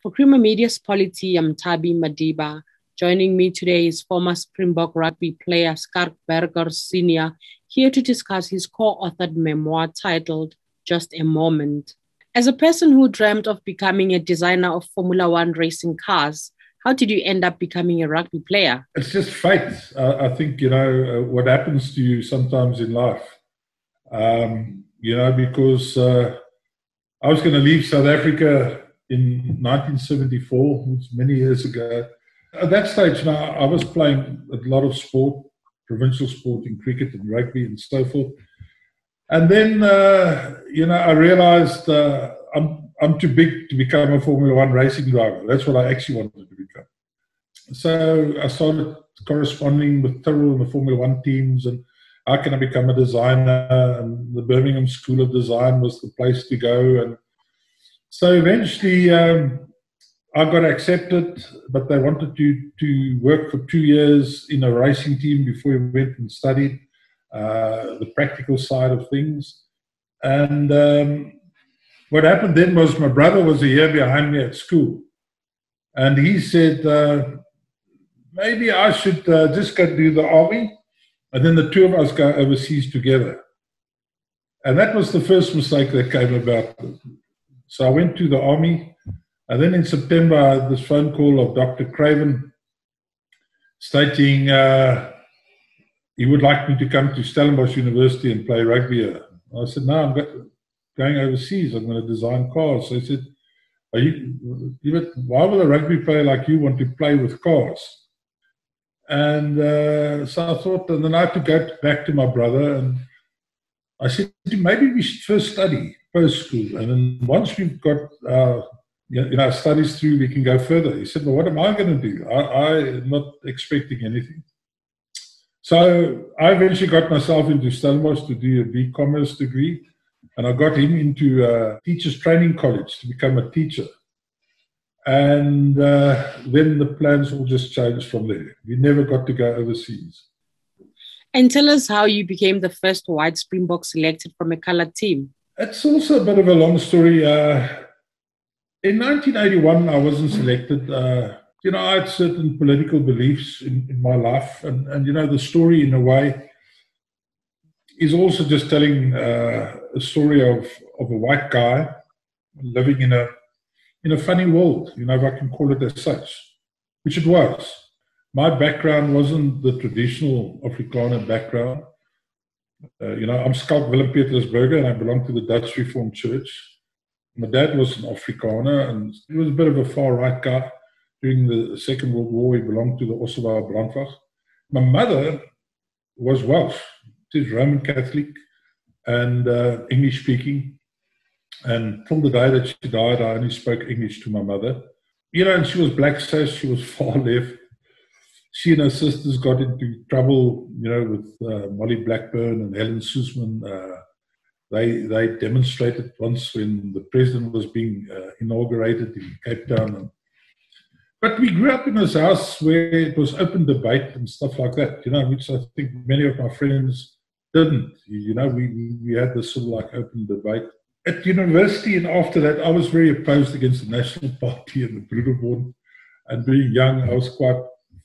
For Creamer Media's Polity, I'm Tabi Madiba. Joining me today is former Springbok rugby player Schalk Burger Sr., here to discuss his co-authored memoir titled Just a Moment. As a person who dreamt of becoming a designer of Formula One racing cars, how did you end up becoming a rugby player? It's just fate. I think, you know, uh, what happens to you sometimes in life. Um, you know, because uh, I was going to leave South Africa in 1974, which many years ago. At that stage, now I was playing a lot of sport, provincial sport in cricket and rugby and so forth. And then, uh, you know, I realized uh, I'm, I'm too big to become a Formula One racing driver. That's what I actually wanted to become. So I started corresponding with Tyrrell and the Formula One teams and how can I become a designer? And the Birmingham School of Design was the place to go. And so eventually um, I got accepted, but they wanted to, to work for two years in a racing team before we went and studied uh, the practical side of things. And um, what happened then was my brother was a year behind me at school. And he said, uh, maybe I should uh, just go do the army. And then the two of us go overseas together. And that was the first mistake that came about. So I went to the army. And then in September, I had this phone call of Dr. Craven stating uh, he would like me to come to Stellenbosch University and play rugby. I said, no, I'm going overseas. I'm going to design cars. So he said, Are you, why would a rugby player like you want to play with cars? And uh, so I thought, and then I had to go back to my brother and I said, maybe we should first study post school. And then once we've got our you know, studies through, we can go further. He said, well, what am I going to do? I, I'm not expecting anything. So I eventually got myself into Stellenbosch to do a B-commerce degree. And I got him into a teacher's training college to become a teacher. And uh, then the plans all just changed from there. We never got to go overseas. And tell us how you became the first white Springbok selected from a colored team. It's also a bit of a long story. Uh, in 1981, I wasn't selected. Uh, you know, I had certain political beliefs in, in my life, and, and you know, the story in a way is also just telling uh, a story of, of a white guy living in a in a funny world, you know, if I can call it as such, which it was. My background wasn't the traditional Afrikaner background. Uh, you know, I'm Schalk Willem Petrus Burger and I belong to the Dutch Reformed Church. My dad was an Afrikaner and he was a bit of a far right guy. During the Second World War, he belonged to the Ossewa Brandwacht. My mother was Welsh. She's Roman Catholic and uh, English speaking. And from the day that she died, I only spoke English to my mother. You know, and she was black sash, she was far left. She and her sisters got into trouble, you know, with uh, Molly Blackburn and Helen Suzman. Uh, they they demonstrated once when the president was being uh, inaugurated in Cape Town. But we grew up in this house where it was open debate and stuff like that, you know, which I think many of my friends didn't. You know, we, we had this sort of like open debate at university and after that, I was very opposed against the National Party and the Broederbond. And being young, I was quite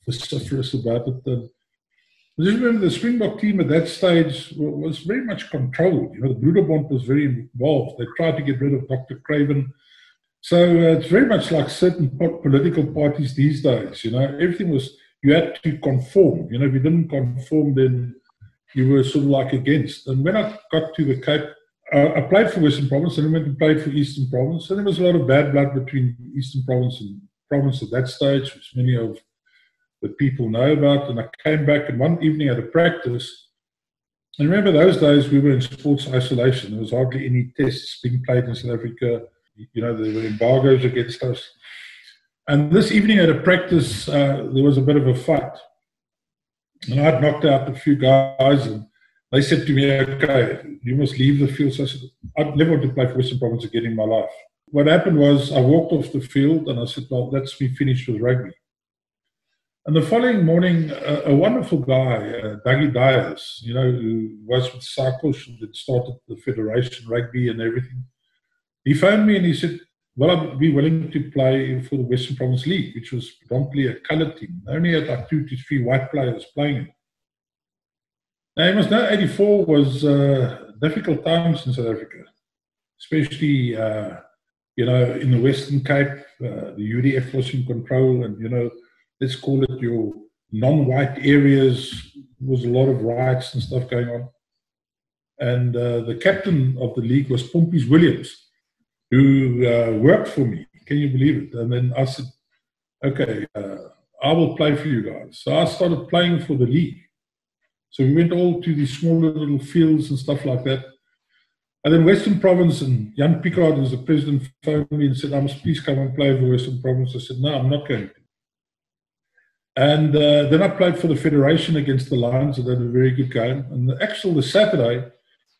vociferous about it. And I just remember the Springbok team at that stage was very much controlled. You know, the Broederbond was very involved. They tried to get rid of Dr. Craven. So uh, it's very much like certain political parties these days. You know, everything was, you had to conform. You know, if you didn't conform, then you were sort of like against. And when I got to the Cape, uh, I played for Western Province and then went and played for Eastern Province. And there was a lot of bad blood between Eastern Province and Province at that stage, which many of the people know about. And I came back and one evening at a practice. And remember those days we were in sports isolation. There was hardly any tests being played in South Africa. You know, there were embargoes against us. And this evening at a practice, uh, there was a bit of a fight. And I'd knocked out a few guys and they said to me, okay, you must leave the field. So I said, I'd never want to play for Western Province again in my life. What happened was I walked off the field and I said, well, that's me finished with rugby. And the following morning, a, a wonderful guy, uh, Dougie Dyers, you know, who was with Cycles and had started the Federation Rugby and everything, he phoned me and he said, will I be willing to play for the Western Province League, which was predominantly a coloured team. They only had like two to three white players playing. Now, you must know 84 was uh, difficult times in South Africa, especially, uh, you know, in the Western Cape, uh, the UDF was in control, and, you know, let's call it your non white areas, was a lot of riots and stuff going on. And uh, the captain of the league was Pompey's Williams who uh, worked for me. Can you believe it? And then I said, okay, uh, I will play for you guys. So I started playing for the league. So we went all to these smaller little fields and stuff like that. And then Western Province and Jan Pickard, who's the president, phoned me and said, I must please come and play for Western Province. I said, no, I'm not going to. And uh, then I played for the Federation against the Lions and had a very good game. And the actual the Saturday,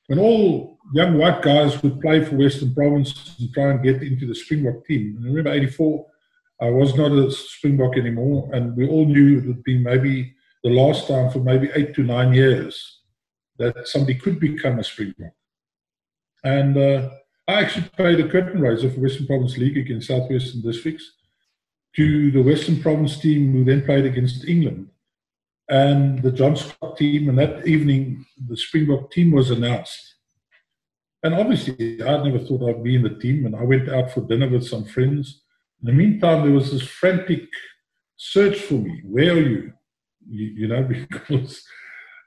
when all young white guys would play for Western Province and try and get into the Springbok team. And I remember 84, I was not a Springbok anymore, and we all knew it would be maybe the last time for maybe eight to nine years that somebody could become a Springbok. And uh, I actually played a curtain raiser for Western Province League against Southwestern Districts to the Western Province team who then played against England and the John Scott team. And that evening, the Springbok team was announced. And obviously, I'd never thought I'd be in the team. And I went out for dinner with some friends. In the meantime, there was this frantic search for me. Where are you? You, you know, because.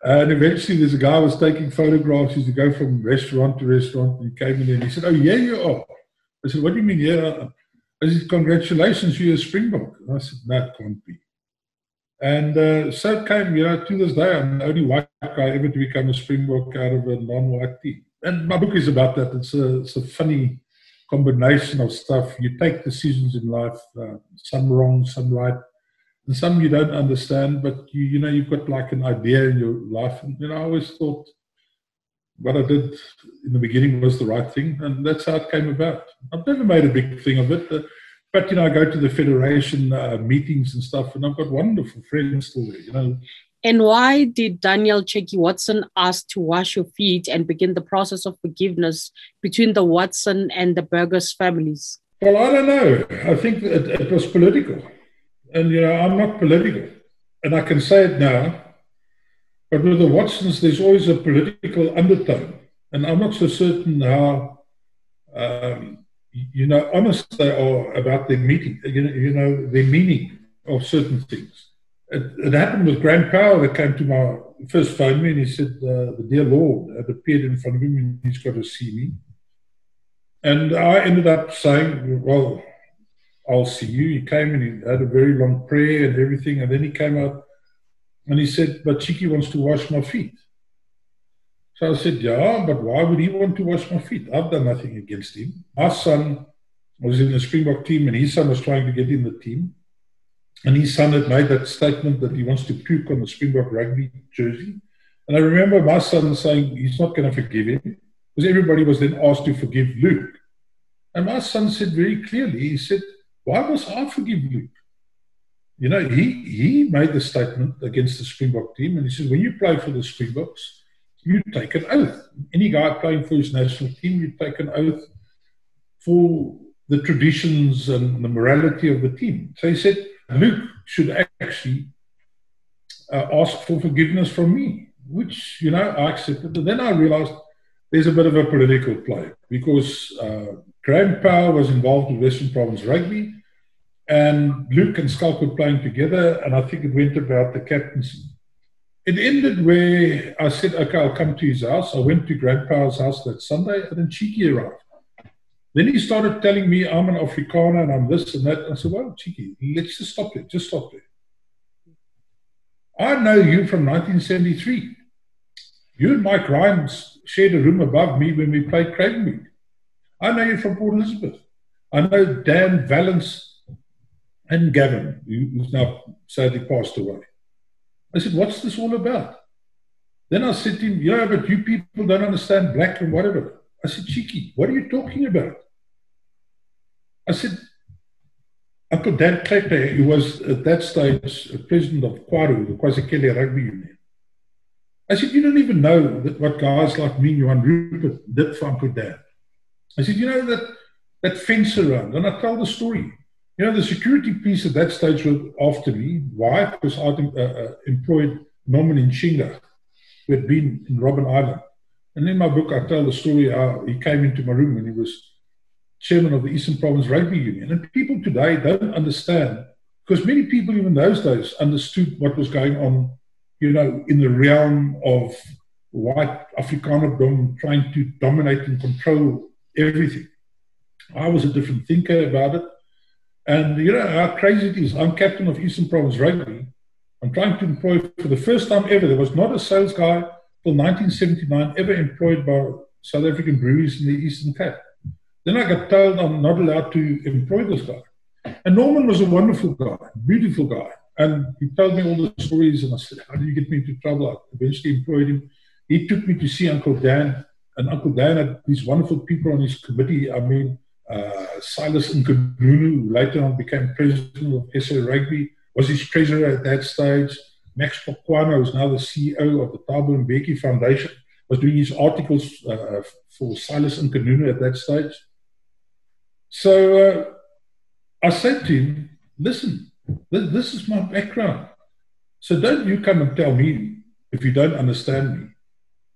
And eventually, there's a guy was taking photographs. He used to go from restaurant to restaurant. And he came in and he said, Oh, yeah, you are. I said, What do you mean, yeah? I said, Congratulations, you're a Springbok. And I said, it can't be. And uh, so it came, you know, to this day, I'm the only white guy ever to become a Springbok out of a non white team. And my book is about that. It's a, it's a funny combination of stuff. You take decisions in life, uh, some wrong, some right, and some you don't understand, but you, you know, you've got like an idea in your life. And, you know, I always thought what I did in the beginning was the right thing, and that's how it came about. I've never made a big thing of it. But you know, I go to the federation uh, meetings and stuff, and I've got wonderful friends still there. You know. And why did Daniel Cheeky Watson ask to wash your feet and begin the process of forgiveness between the Watson and the Burgers families? Well, I don't know. I think it, it was political, and you know, I'm not political, and I can say it now. But with the Watsons, there's always a political undertone, and I'm not so certain how. Um, you know, honest they are about their meeting, you know, you know their meaning of certain things. It, it happened with Graham Power that came to my first phone me and he said, uh, the dear Lord had appeared in front of him and he's got to see me. And I ended up saying, well, I'll see you. He came and he had a very long prayer and everything. And then he came out and he said, but Cheeky wants to wash my feet. So I said, Yeah, but why would he want to wash my feet? I've done nothing against him. My son was in the Springbok team and his son was trying to get in the team. And his son had made that statement that he wants to puke on the Springbok rugby jersey. And I remember my son saying he's not going to forgive him because everybody was then asked to forgive Luke. And my son said very clearly, he said, Why must I forgive Luke? You know, he, he made the statement against the Springbok team and he said, When you play for the Springboks, you take an oath. Any guy playing for his national team, you take an oath for the traditions and the morality of the team. So he said, Luke should actually uh, ask for forgiveness from me, which, you know, I accepted. And then I realized there's a bit of a political play because uh, Graham Power was involved in Western Province Rugby and Luke and Schalk were playing together. And I think it went about the captaincy it ended where I said, okay, I'll come to his house. I went to Grandpa's house that Sunday, and then Cheeky arrived. Then he started telling me I'm an Afrikaner and I'm this and that. I said, well, Cheeky, let's just stop it. Just stop it. I know you from 1973. You and Mike Ryan shared a room above me when we played Craigmead. I know you from Port Elizabeth. I know Dan Valence and Gavin, who's now sadly passed away. I said, What's this all about? Then I said to him, Yeah, but you people don't understand black and whatever. I said, Cheeky, what are you talking about? I said, Uncle Dan Qeqe, who was at that stage president of Kwaru, the KwaZulu Rugby Union. I said, You don't even know that what guys like me and Johan Rupert did for Uncle Dan. I said, You know that that fence around. And I tell the story. You know, the security piece at that stage was after me. Why? Because I uh, employed Norman Nshinga, who had been in Robben Island. And in my book, I tell the story how he came into my room when he was chairman of the Eastern Province Rugby Union. And people today don't understand, because many people even those days understood what was going on, you know, in the realm of white Afrikanerdom trying to dominate and control everything. I was a different thinker about it. And you know how crazy it is. I'm captain of Eastern Province Rugby. I'm trying to employ, for the first time ever, there was not a sales guy till 1979 ever employed by South African breweries in the Eastern Cape. Then I got told I'm not allowed to employ this guy. And Norman was a wonderful guy, beautiful guy. And he told me all the stories, and I said, How did you get me into trouble? I eventually employed him. He took me to see Uncle Dan, and Uncle Dan had these wonderful people on his committee. I mean, Silas Nkanunu, who later on became president of SA Rugby, was his treasurer at that stage. Max Boqwana, who's now the CEO of the Thabo Mbeki Foundation, was doing his articles uh, for Silas Nkanunu at that stage. So uh, I said to him, listen, th- this is my background. So don't you come and tell me if you don't understand me.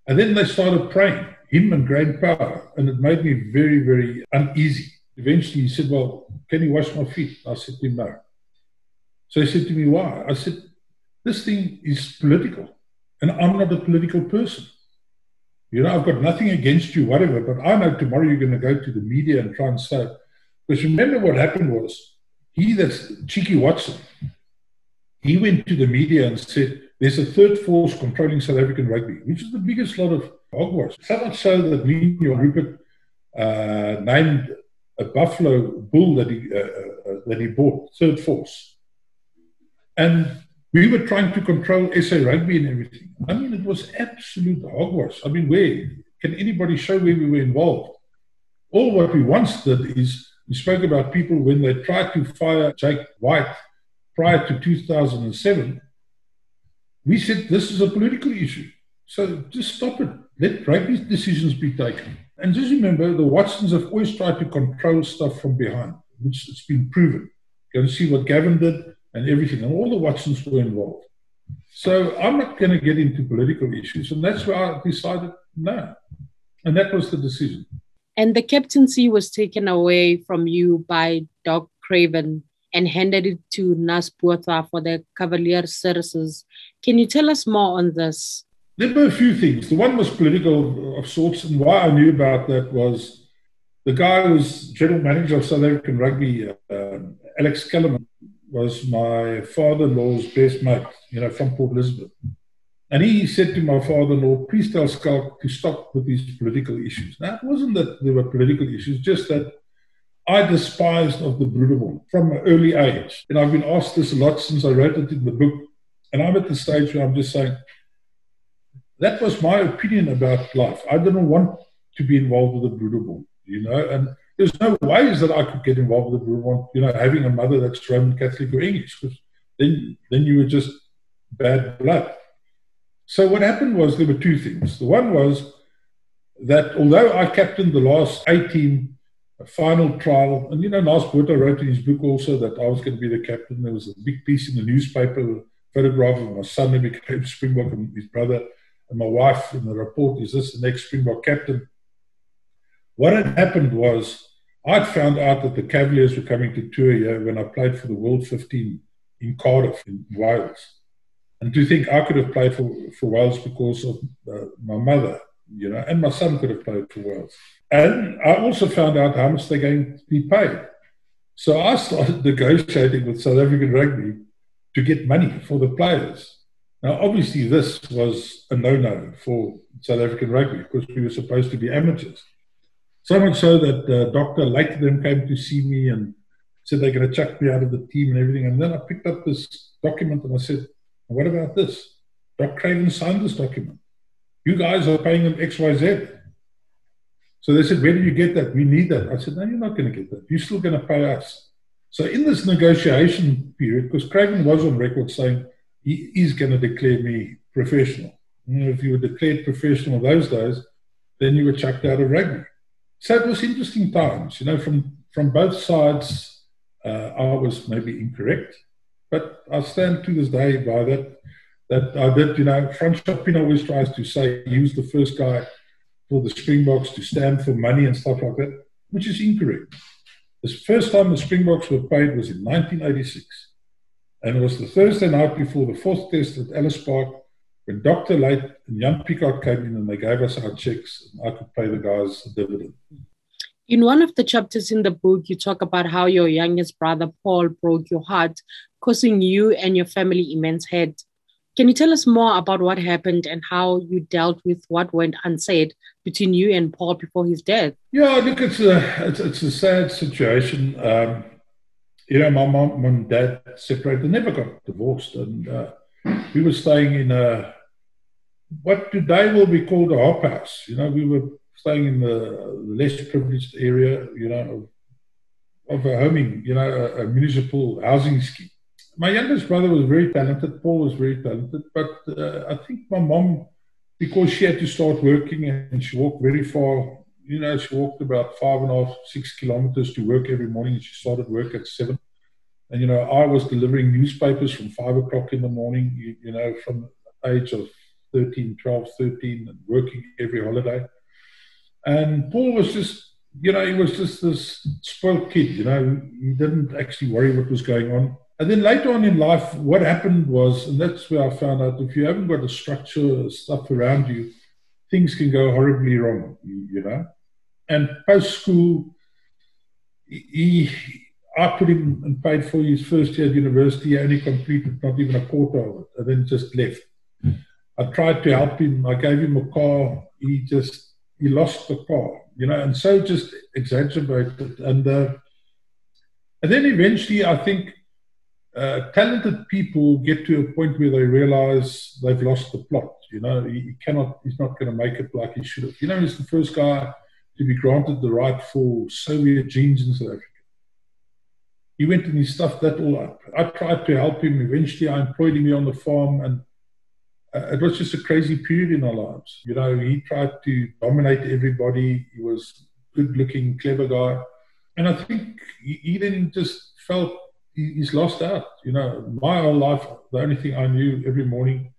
And then they started praying him and grandpa, and it made me very, very uneasy. Eventually, he said, Well, can you wash my feet? I said to him, No. So he said to me, Why? I said, This thing is political, and I'm not a political person. You know, I've got nothing against you, whatever, but I know tomorrow you're going to go to the media and try and say, because remember what happened was he, that's Cheeky Watson, he went to the media and said, There's a third force controlling South African rugby, which is the biggest lot of hogwash. So much so that and Rupert uh, named a buffalo bull that he, uh, uh, that he bought, third force. And we were trying to control SA rugby and everything. I mean, it was absolute hogwash. I mean, where can anybody show where we were involved? All what we once did is we spoke about people when they tried to fire Jake White prior to 2007. We said this is a political issue. So just stop it. Let rugby decisions be taken. And just remember, the Watsons have always tried to control stuff from behind, which it's been proven. Go and see what Gavin did and everything, and all the Watsons were involved. So I'm not going to get into political issues, and that's why I decided no. And that was the decision. And the captaincy was taken away from you by Doc Craven and handed it to Naas Botha for the Cavalier services. Can you tell us more on this? There were a few things. The one was political of sorts, and why I knew about that was the guy who was general manager of South African rugby, uh, Alex Kellerman, was my father-in-law's best mate, you know, from Port Elizabeth. And he said to my father-in-law, please tell Schalk to stop with these political issues. Now, it wasn't that there were political issues, just that I despised of the Broederbond from an early age. And I've been asked this a lot since I wrote it in the book. And I'm at the stage where I'm just saying, that was my opinion about life. I didn't want to be involved with the Broederbond, you know, and there's no ways that I could get involved with the Broederbond, you know, having a mother that's Roman Catholic or English, because then, then you were just bad blood. So what happened was there were two things. The one was that although I captained the last 18 final trial, and you know, Naas Botha wrote in his book also that I was going to be the captain. There was a big piece in the newspaper, a photograph of my son who became Springbok and his brother and my wife in the report, is this the next Springbok captain? What had happened was I'd found out that the Cavaliers were coming to tour here when I played for the World 15 in Cardiff, in Wales. And to think I could have played for, for Wales because of uh, my mother, you know, and my son could have played for Wales. And I also found out how much they're going to be paid. So I started negotiating with South African Rugby to get money for the players. Now, obviously, this was a no no for South African rugby because we were supposed to be amateurs. So much so that the Dr. later them came to see me and said they're going to chuck me out of the team and everything. And then I picked up this document and I said, What about this? Doc Craven signed this document. You guys are paying him XYZ. So they said, Where did you get that? We need that. I said, No, you're not going to get that. You're still going to pay us. So in this negotiation period, because Craven was on record saying, he is going to declare me professional. If you were declared professional those days, then you were chucked out of rugby. so it was interesting times, you know, from, from both sides. Uh, I was maybe incorrect, but I stand to this day by that. That I did, you know, Francois Pienaar always tries to say he was the first guy for the Springboks to stand for money and stuff like that, which is incorrect. The first time the Springboks were paid was in 1986. And it was the Thursday night before the fourth test at Ellis Park when Dr. Luyt and Jan Peacock came in and they gave us our checks and I could pay the guys a dividend. In one of the chapters in the book, you talk about how your youngest brother, Paul, broke your heart, causing you and your family immense hurt. Can you tell us more about what happened and how you dealt with what went unsaid between you and Paul before his death? Yeah, look, it's a it's, it's a sad situation. Um, you know, my mom and dad separated, never got divorced, and uh, we were staying in a what today will be called a hop house. You know, we were staying in the less privileged area, you know, of, of a homing, you know, a, a, municipal housing scheme. My youngest brother was very talented. Paul was very talented, but uh, I think my mom, because she had to start working and she walked very far, you know, she walked about five and a half, six kilometers to work every morning. And she started work at seven. And, you know, I was delivering newspapers from five o'clock in the morning, you, you know, from age of 13, 12, 13, and working every holiday. And Paul was just, you know, he was just this spoiled kid, you know, he didn't actually worry what was going on. And then later on in life, what happened was, and that's where I found out if you haven't got a structure, stuff around you, things can go horribly wrong, you know. And post school, he, I put him and paid for his first year at university. He only completed not even a quarter of it, and then just left. I tried to help him. I gave him a car. He just he lost the car, you know, and so just exacerbated. And uh, and then eventually, I think uh, talented people get to a point where they realize they've lost the plot. You know, he, he cannot. He's not going to make it like he should have. You know, he's the first guy to be granted the right for Soviet jeans in South Africa. He went and he stuffed that all up. I tried to help him. Eventually, I employed him on the farm and uh, it was just a crazy period in our lives. You know, he tried to dominate everybody. He was good looking, clever guy. And I think he, he then just felt he, he's lost out. You know, my whole life, the only thing I knew every morning,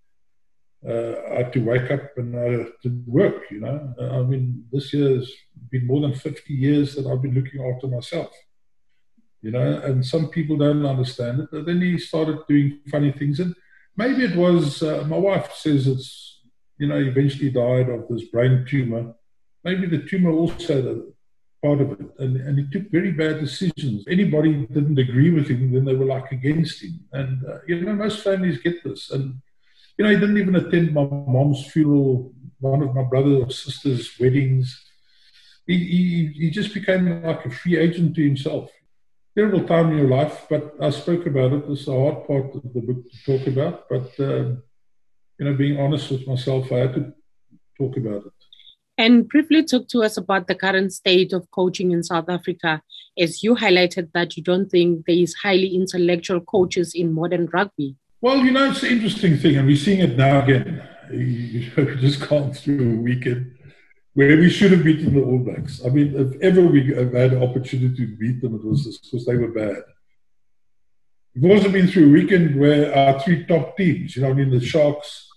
I had to wake up and uh, to work, you know. Uh, I mean, this year has been more than 50 years that I've been looking after myself, you know, and some people don't understand it. But then he started doing funny things. And maybe it was, uh, my wife says it's, you know, eventually died of this brain tumor. Maybe the tumor also the part of it. And, and he took very bad decisions. Anybody didn't agree with him, then they were like against him. And, uh, you know, most families get this. And, you know, he didn't even attend my mom's funeral, one of my brother or sister's weddings. He, he, he just became like a free agent to himself terrible time in your life, but I spoke about it. It's a hard part of the book to talk about, but um, you know, being honest with myself, I had to talk about it. And briefly talk to us about the current state of coaching in South Africa, as you highlighted that you don't think there is highly intellectual coaches in modern rugby. Well, you know, it's an interesting thing, and we're seeing it now again. You just gone through a weekend where we should have beaten the All Blacks. I mean, if ever we have had an opportunity to beat them, it was because they were bad. We've also been through a weekend where our three top teams, you know, I mean, the Sharks,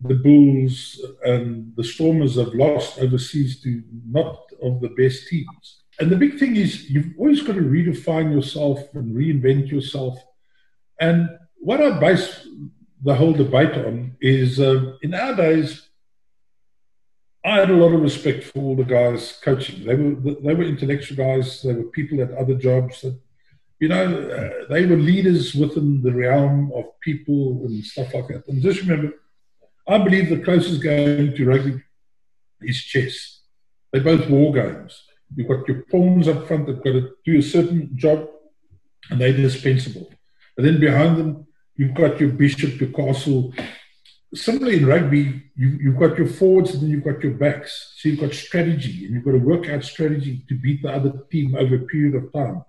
the Bulls, and the Stormers have lost overseas to not of the best teams. And the big thing is, you've always got to redefine yourself and reinvent yourself. And what I base the whole debate on is uh, in our days, I had a lot of respect for all the guys coaching. They were they were intellectual guys. They were people at other jobs. That, you know, uh, they were leaders within the realm of people and stuff like that. And just remember, I believe the closest game to rugby is chess. They're both war games. You've got your pawns up front that've got to do a certain job, and they're dispensable. And then behind them, you've got your bishop, your castle, similarly in rugby, you, have got your forwards and then you've got your backs. So you've got strategy and you've got to work out strategy to beat the other team over a period of time.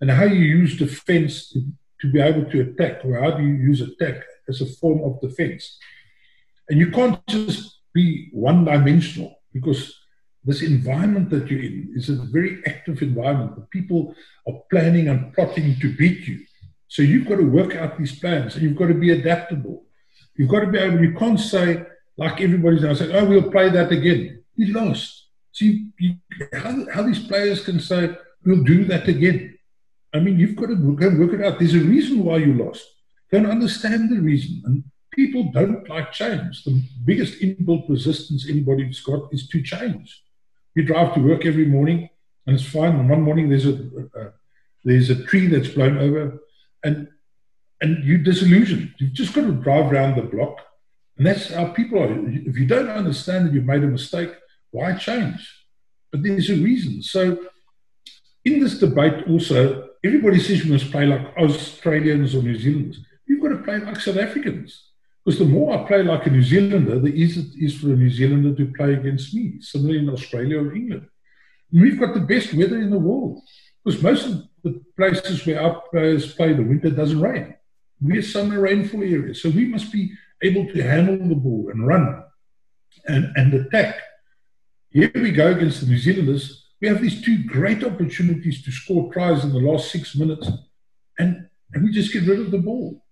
And how you use defense to, to be able to attack, or how do you use attack as a form of defense? And you can't just be one dimensional because this environment that you're in is a very active environment. The people are planning and plotting to beat you. So you've got to work out these plans and you've got to be adaptable. You've got to be able, you can't say, like everybody's now saying, oh, we'll play that again. You lost. See, you, how, how these players can say, we'll do that again. I mean, you've got to go work it out. There's a reason why you lost. And understand the reason. And people don't like change. The biggest inbuilt resistance anybody's got is to change. You drive to work every morning, and it's fine. And one morning there's a, a there's a tree that's blown over, and and you're disillusioned. You've just got to drive around the block, and that's how people are. If you don't understand that you've made a mistake, why change? But there's a reason. So in this debate, also, everybody says we must play like Australians or New Zealanders. You've got to play like South Africans. Because the more I play like a New Zealander, the easier it is for a New Zealander to play against me, similarly in Australia or England. And we've got the best weather in the world. Because most of the places where our players uh, play, the winter doesn't rain. We're summer rainfall areas. So we must be able to handle the ball and run and, and attack. Here we go against the New Zealanders. We have these two great opportunities to score tries in the last six minutes, and, and we just get rid of the ball.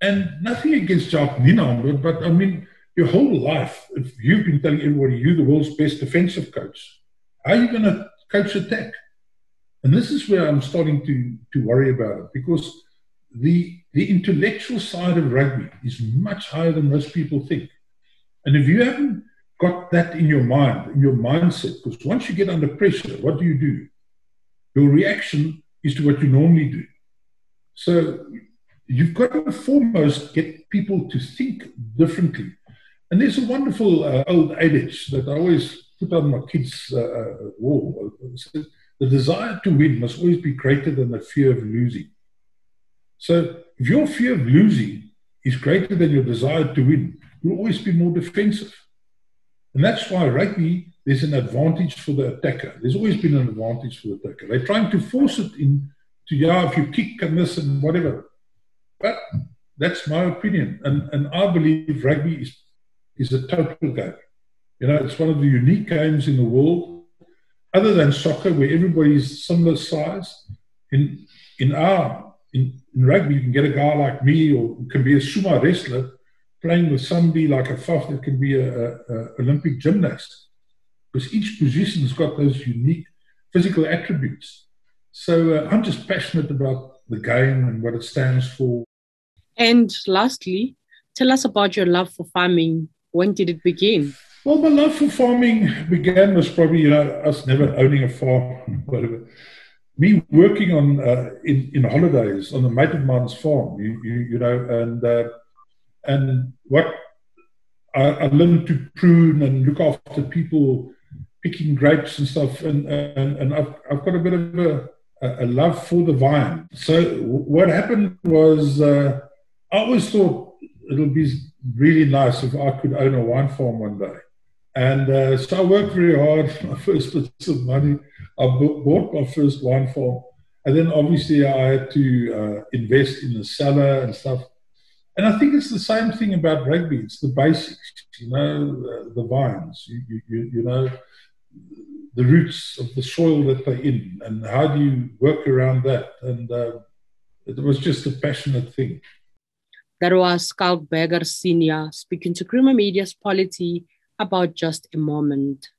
And nothing against Jacques Nienaber, but I mean, your whole life, if you've been telling everybody you're the world's best defensive coach, how are you going to coach attack? And this is where I'm starting to, to worry about it because the, the intellectual side of rugby is much higher than most people think. And if you haven't got that in your mind, in your mindset, because once you get under pressure, what do you do? Your reaction is to what you normally do. So you've got to foremost get people to think differently. And there's a wonderful uh, old adage that I always put on my kids' uh, uh wall. The desire to win must always be greater than the fear of losing. So if your fear of losing is greater than your desire to win, you'll always be more defensive. And that's why rugby, there's an advantage for the attacker. There's always been an advantage for the attacker. They're trying to force it in to, yeah, if you kick and this and whatever. But that's my opinion. And, and I believe rugby is, is a total game. You know, it's one of the unique games in the world, other than soccer, where everybody's similar size. In, in our in, in rugby, you can get a guy like me or can be a sumo wrestler playing with somebody like a Faf that can be a, a, a Olympic gymnast. Because each position's got those unique physical attributes. So uh, I'm just passionate about the game and what it stands for. And lastly, tell us about your love for farming. When did it begin? Well, my love for farming began was probably, you know, us never owning a farm, whatever. Me working on uh, in, in holidays on the mate of mine's farm, you, you, you know, and uh, and what I, I, learned to prune and look after people picking grapes and stuff, and and, and I've, I've got a bit of a, a love for the vine. So what happened was. Uh, I always thought it would be really nice if I could own a wine farm one day. And uh, so I worked very hard. My first bits of money, I bought my first wine farm. And then obviously I had to uh, invest in the cellar and stuff. And I think it's the same thing about rugby. It's the basics, you know, uh, the vines, you, you, you know, the roots of the soil that they're in, and how do you work around that? And uh, it was just a passionate thing. That was Schalk Burger Sr. speaking to Creamer Media's Polity about just a moment.